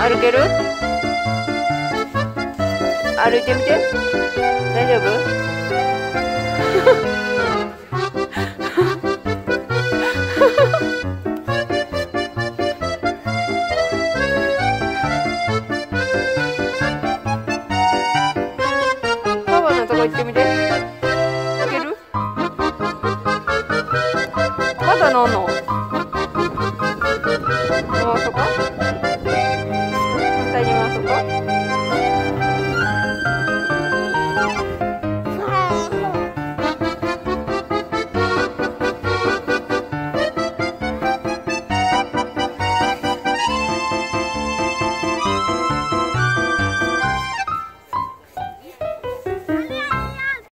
歩ける歩いてみて。大丈夫？パパのとこ行ってみて。る？んのそそこ